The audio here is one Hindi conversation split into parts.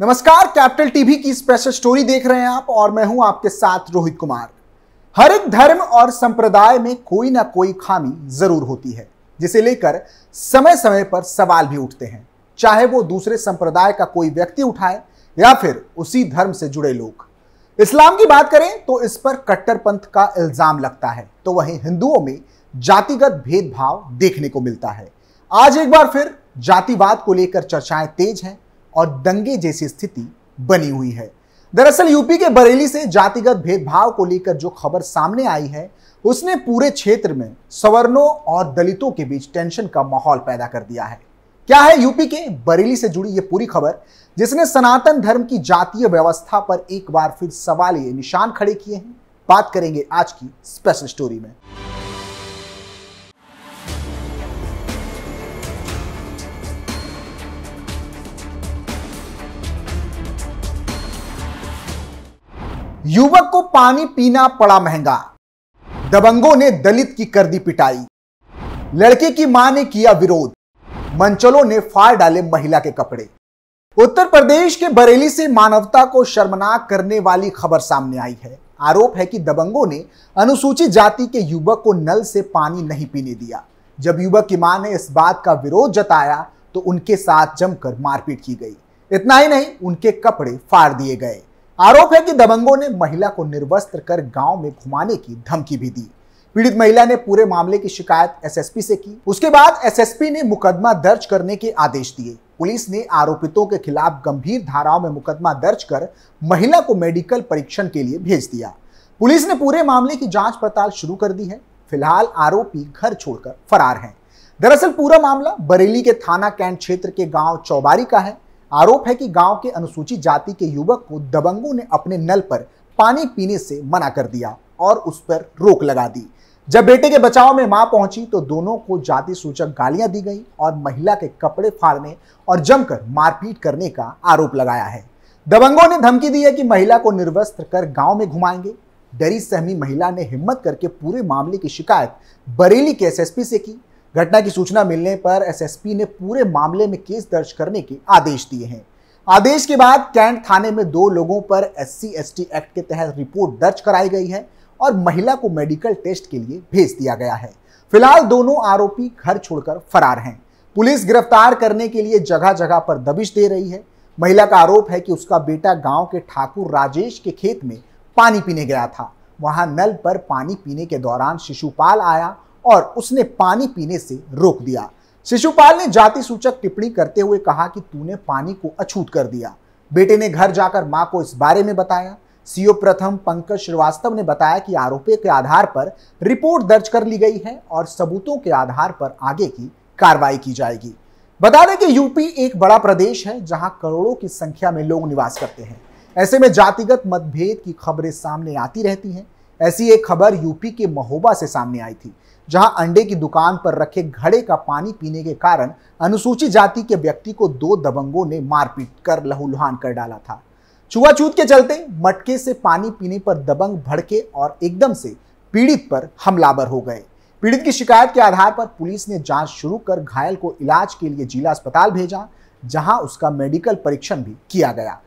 नमस्कार, कैपिटल टीवी की स्पेशल स्टोरी देख रहे हैं आप और मैं हूँ आपके साथ रोहित कुमार। हर एक धर्म और संप्रदाय में कोई ना कोई खामी ज़रूर होती है, जिसे लेकर समय समय पर सवाल भी उठते हैं। चाहे वो दूसरे संप्रदाय का कोई व्यक्ति उठाए या फिर उसी धर्म से जुड़े लोग। इस्लाम की बात करें तो इस पर कट्टरपंथ का इल्ज़ाम लगता है तो वहीं हिंदुओं में जातिगत भेदभाव देखने को मिलता है। आज एक बार फिर जातिवाद को लेकर चर्चाएँ तेज हैं और दंगे जैसी स्थिति बनी हुई है। दरअसल यूपी के बरेली से जातिगत भेदभाव को लेकर जो खबर सामने आई है, उसने पूरे क्षेत्र में सवर्णों और दलितों के बीच टेंशन का माहौल पैदा कर दिया है। क्या है यूपी के बरेली से जुड़ी यह पूरी खबर, जिसने सनातन धर्म की जातीय व्यवस्था पर एक बार फिर सवाल ये निशान खड़े किए हैं? बात करेंगे आज की स्पेशल स्टोरी में। युवक को पानी पीना पड़ा महँगा। दबंगों ने दलित की कर दी पिटाई। लड़के की माँ ने किया विरोध। मंचलों ने फाड़ डाले महिला के कपड़े। उत्तर प्रदेश के बरेली से मानवता को शर्मनाक करने वाली खबर सामने आई है। आरोप है कि दबंगों ने अनुसूचित जाति के युवक को नल से पानी नहीं पीने दिया। जब युवक की माँ ने इस बात का विरोध जताया तो उनके साथ जमकर मारपीट की गई। इतना ही नहीं, उनके कपड़े फाड़ दिए गए। आरोप है कि दबंगों ने महिला को निर्वस्त्र कर गाँव में घुमाने की धमकी भी दी। पीड़ित महिला ने पूरे मामले की शिकायत एसएसपी से की। उसके बाद एसएसपी ने मुकदमा दर्ज करने के आदेश दिए। पुलिस ने आरोपितों के खिलाफ गंभीर धाराओं में मुकदमा दर्ज कर महिला को मेडिकल परीक्षण के लिए भेज दिया। पुलिस ने पूरे मामले की जाँच पड़ताल शुरू कर दी है। फ़िलहाल आरोपी घर छोड़कर फरार हैं। दरअसल पूरा मामला बरेली के थाना कैंट क्षेत्र के गाँव चौबारी का है। आरोप है कि गाँव के अनुसूचित जाति के युवक को दबंगों ने अपने नल पर पानी पीने से मना कर दिया और उस पर रोक लगा दी। जब बेटे के बचाव में माँ पहुँची तो दोनों को जाति सूचक गालियाँ दी गई और महिला के कपड़े फाड़ने और जमकर मारपीट करने का आरोप लगाया है। दबंगों ने धमकी दी है कि महिला को निर्वस्त्र कर गाँव में घुमाएँगे। डरी सहमी महिला ने हिम्मत करके पूरे मामले की शिकायत बरेली के एसएसपी से की। घटना की सूचना मिलने पर एसएसपी ने पूरे मामले में केस दर्ज करने के आदेश दिए हैं। आदेश के बाद कैंट थाने में दो लोगों पर एस सी एक्ट के तहत रिपोर्ट दर्ज कराई गई है और महिला को मेडिकल टेस्ट के लिए भेज दिया गया है। फ़िलहाल दोनों आरोपी घर छोड़कर फरार हैं। पुलिस गिरफ़्तार करने के लिए जगह जगह पर दबिश दे रही है। महिला का आरोप है कि उसका बेटा गाँव के ठाकुर राजेश के खेत में पानी पीने गया था। वहाँ नल पर पानी पीने के दौरान शिशुपाल आया और उसने पानी पीने से रोक दिया। शिशुपाल ने जाति सूचक टिप्पणी करते हुए कहा कि तूने पानी को अछूत कर दिया। बेटे ने घर जाकर माँ को इस बारे में बताया। सीओ प्रथम पंकज श्रीवास्तव ने बताया कि आरोपी के आधार पर रिपोर्ट दर्ज कर ली गई है और सबूतों के आधार पर आगे की कार्रवाई की जाएगी। बता दें कि यूपी एक बड़ा प्रदेश है जहाँ करोड़ों की संख्या में लोग निवास करते हैं। ऐसे में जातिगत मतभेद की खबरें सामने आती रहती हैं। ऐसी एक खबर यूपी के महोबा से सामने आई थी, जहाँ अंडे की दुकान पर रखे घड़े का पानी पीने के कारण अनुसूचित जाति के व्यक्ति को दो दबंगों ने मारपीट कर लहूलुहान कर डाला था। छुआछूत के चलते मटके से पानी पीने पर दबंग भड़के और एकदम से पीड़ित पर हमलावर हो गए। पीड़ित की शिकायत के आधार पर पुलिस ने जाँच शुरू कर घायल को इलाज के लिए जिला अस्पताल भेजा, जहाँ उसका मेडिकल परीक्षण भी किया गया।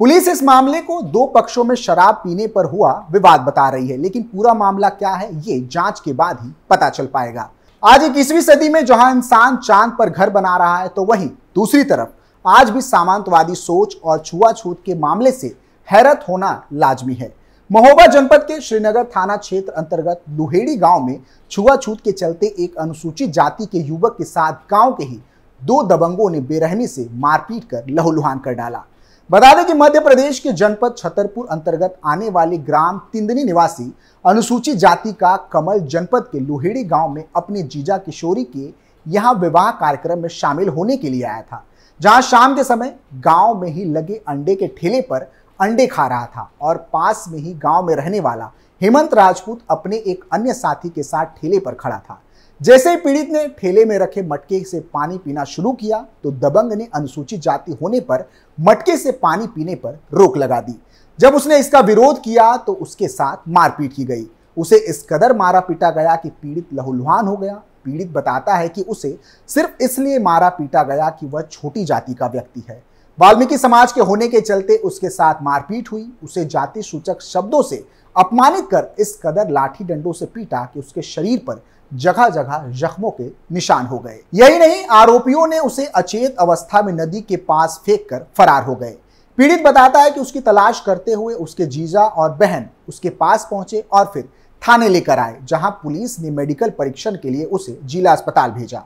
पुलिस इस मामले को दो पक्षों में शराब पीने पर हुआ विवाद बता रही है, लेकिन पूरा मामला क्या है, ये जाँच के बाद ही पता चल पाएगा। आज इक्कीसवीं सदी में जहाँ इंसान चाँद पर घर बना रहा है तो वहीं दूसरी तरफ़ आज भी सामंतवादी सोच और छुआछूत के मामले से हैरत होना लाजमी है। महोबा जनपद के श्रीनगर थाना क्षेत्र अंतर्गत लुहेड़ी गाँव में छुआछूत के चलते एक अनुसूचित जाति के युवक के साथ गाँव के ही दो दबंगों ने बेरहमी से मारपीट कर लहूलुहान कर डाला। बता दें कि मध्य प्रदेश के जनपद छतरपुर अंतर्गत आने वाले ग्राम तिंदनी निवासी अनुसूचित जाति का कमल जनपद के लोहेड़ी गाँव में अपने जीजा किशोरी के यहाँ विवाह कार्यक्रम में शामिल होने के लिए आया था, जहाँ शाम के समय गाँव में ही लगे अंडे के ठेले पर अंडे खा रहा था और पास में ही गाँव में रहने वाला हेमंत राजपूत अपने एक अन्य साथी के साथ ठेले पर खड़ा था। जैसे ही पीड़ित ने ठेले में रखे मटके से पानी पीना शुरू किया तो दबंग ने अनुसूचित जाति होने पर मटके से पानी पीने पर रोक लगा दी। जब उसने इसका विरोध किया तो उसके साथ मारपीट की गई। उसे इस कदर मारा पीटा गया कि पीड़ित लहूलुहान हो गया। पीड़ित बताता है कि उसे सिर्फ़ इसलिए मारा पीटा गया कि वह छोटी जाति का व्यक्ति है। वाल्मीकि समाज के होने के चलते उसके साथ मारपीट हुई। उसे जाति सूचक शब्दों से अपमानित कर इस कदर लाठी डंडों से पीटा कि उसके शरीर पर जगह जगह जख्मों के निशान हो गए। यही नहीं, आरोपियों ने उसे अचेत अवस्था में नदी के पास फेंक कर फरार हो गए। पीड़ित बताता है कि उसकी तलाश करते हुए उसके जीजा और बहन उसके पास पहुँचे और फिर थाने लेकर आए, जहाँ पुलिस ने मेडिकल परीक्षण के लिए उसे जिला अस्पताल भेजा।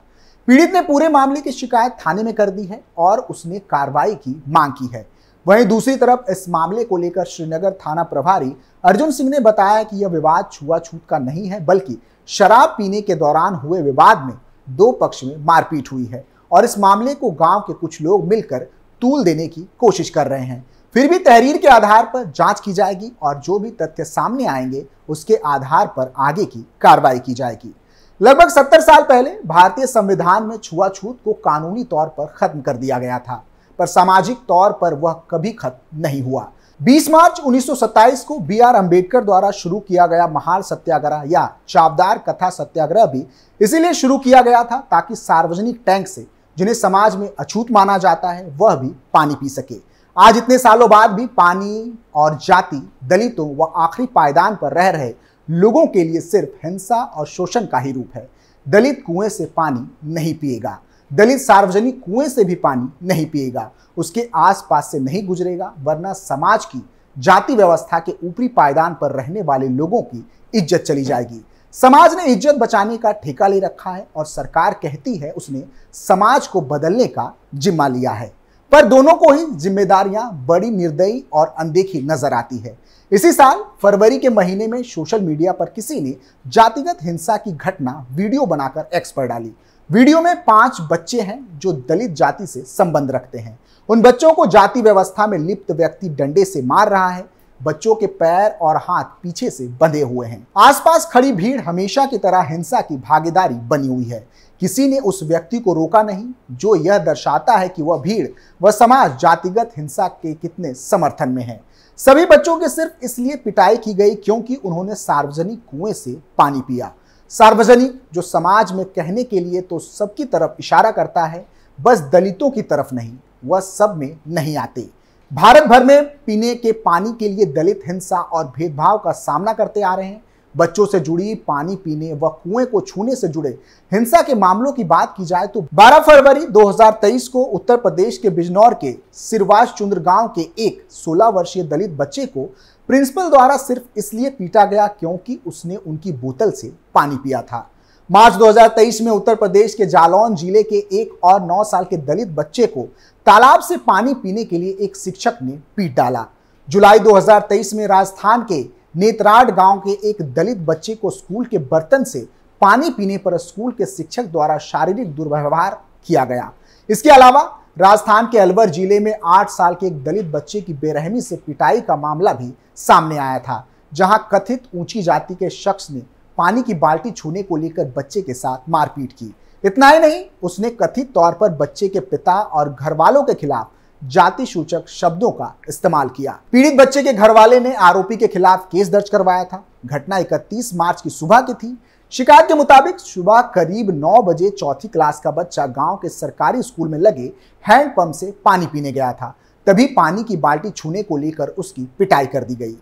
पीड़ित ने पूरे मामले की शिकायत थाने में कर दी है और उसने कार्रवाई की मांग की है। वहीं दूसरी तरफ़ इस मामले को लेकर श्रीनगर थाना प्रभारी अर्जुन सिंह ने बताया कि यह विवाद छुआछूत का नहीं है, बल्कि शराब पीने के दौरान हुए विवाद में दो पक्ष में मारपीट हुई है और इस मामले को गाँव के कुछ लोग मिलकर तूल देने की कोशिश कर रहे हैं। फिर भी तहरीर के आधार पर जाँच की जाएगी और जो भी तथ्य सामने आएँगे, उसके आधार पर आगे की कार्रवाई की जाएगी। लगभग सत्तर साल पहले भारतीय संविधान में छुआछूत को कानूनी तौर पर खत्म कर दिया गया था, पर सामाजिक तौर पर वह कभी खत्म नहीं हुआ। 20 मार्च 1927 को बी आर अंबेडकर द्वारा शुरू किया गया महाल सत्याग्रह या चावदार कथा सत्याग्रह भी इसीलिए शुरू किया गया था ताकि सार्वजनिक टैंक से जिन्हें समाज में अछूत माना जाता है, वह भी पानी पी सके। आज इतने सालों बाद भी पानी और जाति, दलितों व आखिरी पायदान पर रह रहे लोगों के लिए सिर्फ़ हिंसा और शोषण का ही रूप है। दलित कुएँ से पानी नहीं पिएगा। दलित सार्वजनिक कुएँ से भी पानी नहीं पिएगा, उसके आसपास से नहीं गुजरेगा, वरना समाज की जाति व्यवस्था के ऊपरी पायदान पर रहने वाले लोगों की इज़्ज़त चली जाएगी। समाज ने इज़्ज़त बचाने का ठेका ले रखा है और सरकार कहती है उसने समाज को बदलने का जिम्मा लिया है। पर दोनों को ही जिम्मेदारियाँ बड़ी निर्दयी और अनदेखी नज़र आती है। इसी साल फरवरी के महीने में सोशल मीडिया पर किसी ने जातिगत हिंसा की घटना वीडियो बनाकर एक्स पर डाली। वीडियो में पाँच बच्चे हैं जो दलित जाति से संबंध रखते हैं। उन बच्चों को जाति व्यवस्था में लिप्त व्यक्ति डंडे से मार रहा है। बच्चों के पैर और हाथ पीछे से बंधे हुए हैं। आसपास खड़ी भीड़ हमेशा की तरह हिंसा की भागीदारी बनी हुई है। किसी ने उस व्यक्ति को रोका नहीं, जो यह दर्शाता है कि वह भीड़ वह समाज जातिगत हिंसा के कितने समर्थन में है। सभी बच्चों के सिर्फ़ इसलिए पिटाई की गई क्योंकि उन्होंने सार्वजनिक कुएँ से पानी पिया। सार्वजनिक, जो समाज में कहने के लिए तो सबकी तरफ़ इशारा करता है, बस दलितों की तरफ़ नहीं, वह सब में नहीं आते। भारत भर में पीने के पानी के लिए दलित, हिंसा और भेदभाव का सामना करते आ रहे हैं। बच्चों से जुड़ी पानी पीने व कुएँ को छूने से जुड़े हिंसा के मामलों की बात की जाए तो 12 फरवरी 2023 को उत्तर प्रदेश के बिजनौर के सिरवास चुंद्र गाँव के एक 16 वर्षीय दलित बच्चे को प्रिंसिपल द्वारा सिर्फ़ इसलिए पीटा गया क्योंकि उसने उनकी बोतल से पानी पिया था। मार्च 2023 में उत्तर प्रदेश के जालौन ज़िले के एक और 9 साल के दलित बच्चे को तालाब से पानी पीने के लिए एक शिक्षक ने पीट डाला। जुलाई 2023 में राजस्थान के नेत्राड गाँव के एक दलित बच्चे को स्कूल के बर्तन से पानी पीने पर स्कूल के शिक्षक द्वारा शारीरिक दुर्व्यवहार किया गया। इसके अलावा राजस्थान के अलवर ज़िले में आठ साल के एक दलित बच्चे की बेरहमी से पिटाई का मामला भी सामने आया था, जहाँ कथित ऊँची जाति के शख्स ने पानी की बाल्टी छूने को लेकर बच्चे के साथ मारपीट की। इतना ही नहीं, उसने कथित तौर पर बच्चे के पिता और घर वालों के खिलाफ जाति सूचक शब्दों का इस्तेमाल किया। पीड़ित बच्चे के घर वाले ने आरोपी के खिलाफ केस दर्ज करवाया था। घटना 31 मार्च की सुबह की थी। शिकायत के मुताबिक सुबह करीब 9 बजे चौथी क्लास का बच्चा गाँव के सरकारी स्कूल में लगे हैंडपंप से पानी पीने गया था। तभी पानी की बाल्टी छूने को लेकर उसकी पिटाई कर दी गई।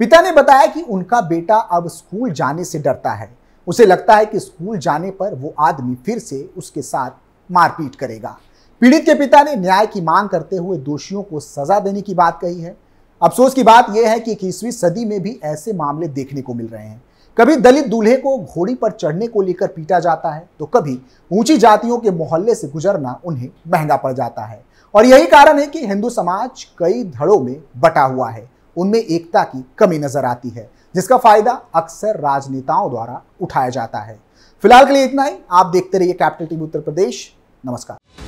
पिता ने बताया कि उनका बेटा अब स्कूल जाने से डरता है। उसे लगता है कि स्कूल जाने पर वो आदमी फिर से उसके साथ मारपीट करेगा। पीड़ित के पिता ने न्याय की मांग करते हुए दोषियों को सजा देने की बात कही है। अफसोस की बात यह है कि इक्कीसवीं सदी में भी ऐसे मामले देखने को मिल रहे हैं। कभी दलित दूल्हे को घोड़ी पर चढ़ने को लेकर पीटा जाता है तो कभी ऊँची जातियों के मोहल्ले से गुजरना उन्हें महँगा पड़ जाता है। और यही कारण है कि हिंदू समाज कई धड़ों में बटा हुआ है। उनमें एकता की कमी नज़र आती है, जिसका फ़ायदा अक्सर राजनेताओं द्वारा उठाया जाता है। फ़िलहाल के लिए इतना ही, आप देखते रहिए कैपिटल टीवी उत्तर प्रदेश। नमस्कार।